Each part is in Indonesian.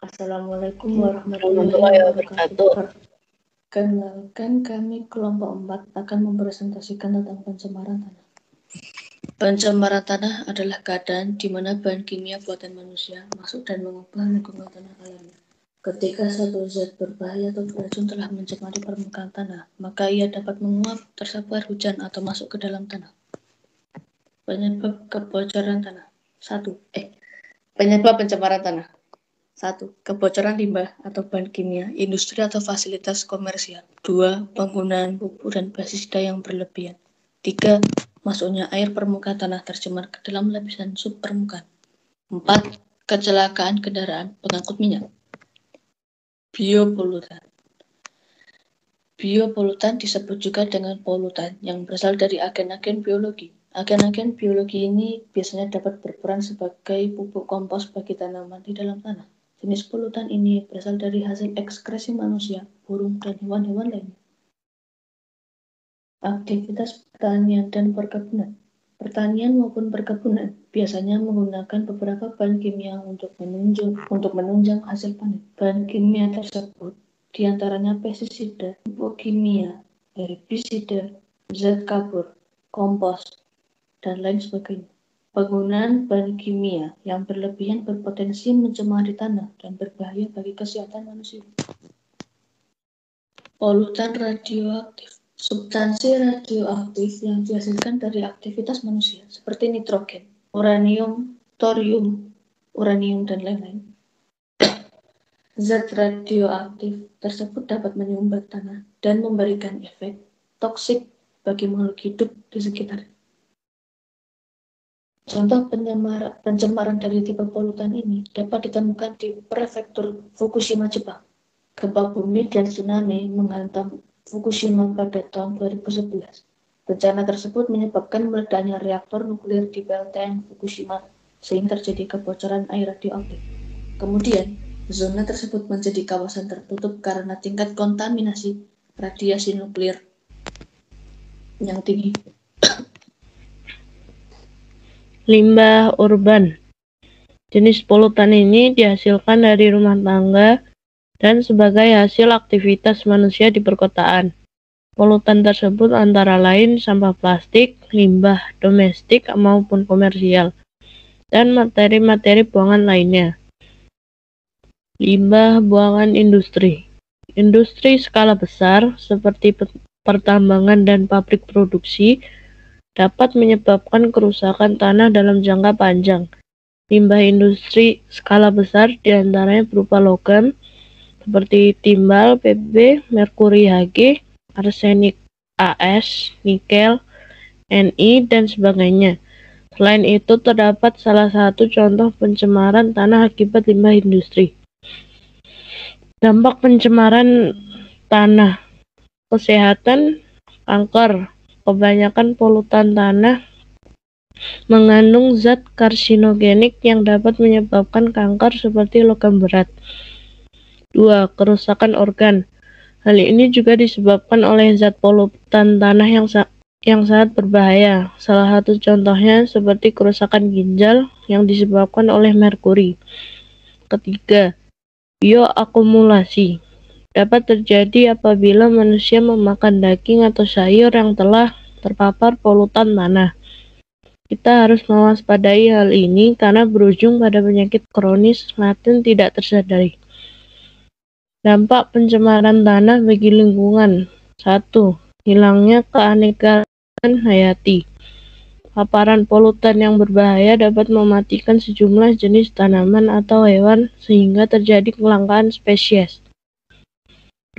Assalamualaikum warahmatullahi wabarakatuh. Kenalkan kami kelompok 4 akan mempresentasikan tentang pencemaran tanah. Pencemaran tanah adalah keadaan di mana bahan kimia buatan manusia masuk dan mengubah lingkungan tanah alami. Ketika satu zat berbahaya atau beracun telah mencemari permukaan tanah, maka ia dapat menguap, tersabar hujan, atau masuk ke dalam tanah. Penyebab kebocoran tanah. Satu, eh, penyebab pencemaran tanah. Satu, kebocoran limbah atau bahan kimia, industri atau fasilitas komersial. Dua, penggunaan pupuk dan pestisida yang berlebihan. Tiga, masuknya air permukaan tanah tercemar ke dalam lapisan sub permukaan. Empat, kecelakaan kendaraan pengangkut minyak. Biopolutan. Biopolutan disebut juga dengan polutan yang berasal dari agen-agen biologi. Agen-agen biologi ini biasanya dapat berperan sebagai pupuk kompos bagi tanaman di dalam tanah. Jenis polutan ini berasal dari hasil ekskresi manusia, burung, dan hewan-hewan lainnya. Aktivitas pertanian dan perkebunan Pertanian maupun perkebunan biasanya menggunakan beberapa bahan kimia untuk menunjuk untuk menunjang hasil panen. Bahan kimia tersebut di antaranya pestisida, pupuk kimia, herbisida, zat kabur, kompos, dan lain sebagainya. Penggunaan bahan kimia yang berlebihan berpotensi mencemari tanah dan berbahaya bagi kesehatan manusia. Polutan radioaktif Substansi radioaktif yang dihasilkan dari aktivitas manusia seperti nitrogen, uranium, thorium, uranium, dan lain-lain. Zat radioaktif tersebut dapat menyumbat tanah dan memberikan efek toksik bagi makhluk hidup di sekitarnya. Contoh pencemaran, dari tipe polutan ini dapat ditemukan di prefektur Fukushima, Jepang. Gempa bumi dan tsunami menghantam Fukushima pada tahun 2011. Bencana tersebut menyebabkan meledaknya reaktor nuklir di PLTN Fukushima sehingga terjadi kebocoran air radioaktif. Kemudian, zona tersebut menjadi kawasan tertutup karena tingkat kontaminasi radiasi nuklir yang tinggi. Limbah urban. Jenis polutan ini dihasilkan dari rumah tangga dan sebagai hasil aktivitas manusia di perkotaan. Polutan tersebut antara lain sampah plastik, limbah domestik maupun komersial, dan materi-materi buangan lainnya. Limbah buangan industri. Industri skala besar seperti pertambangan dan pabrik produksi dapat menyebabkan kerusakan tanah dalam jangka panjang. Limbah industri skala besar di antaranya berupa logam seperti timbal PB, merkuri Hg, arsenik AS, nikel, Ni, dan sebagainya. Selain itu, terdapat salah satu contoh pencemaran tanah akibat limbah industri. Dampak pencemaran tanah, kesehatan, kanker, kebanyakan polutan tanah mengandung zat karsinogenik yang dapat menyebabkan kanker seperti logam berat. 2. Kerusakan organ. Hal ini juga disebabkan oleh zat polutan tanah yang sa yang sangat berbahaya. Salah satu contohnya seperti kerusakan ginjal yang disebabkan oleh merkuri. Ketiga, bioakumulasi dapat terjadi apabila manusia memakan daging atau sayur yang telah terpapar polutan tanah. Kita harus mewaspadai hal ini karena berujung pada penyakit kronis laten tidak tersadari. Dampak pencemaran tanah bagi lingkungan. 1. Hilangnya keanekaragaman hayati. Paparan polutan yang berbahaya dapat mematikan sejumlah jenis tanaman atau hewan sehingga terjadi kelangkaan spesies.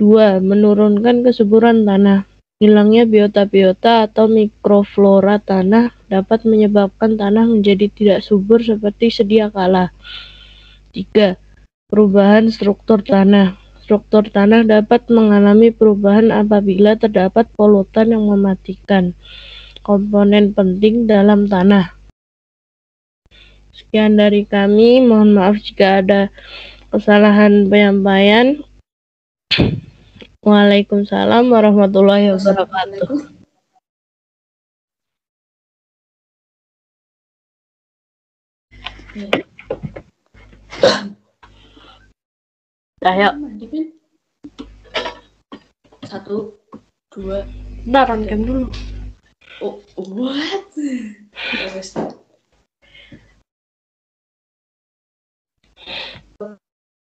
2. Menurunkan kesuburan tanah. Hilangnya biota-biota atau mikroflora tanah dapat menyebabkan tanah menjadi tidak subur seperti sedia kala. 3. Perubahan struktur tanah. Struktur tanah dapat mengalami perubahan apabila terdapat polutan yang mematikan komponen penting dalam tanah. Sekian dari kami, mohon maaf jika ada kesalahan penyampaian. Waalaikumsalam warahmatullahi wabarakatuh. Mandi, Pin. Satu, dua, bentar on cam dulu. oh, what?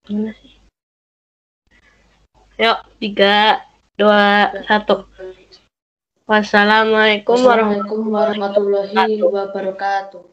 Gimana sih? Yuk, tiga, dua, satu. Wassalamualaikum warahmatullahi wabarakatuh.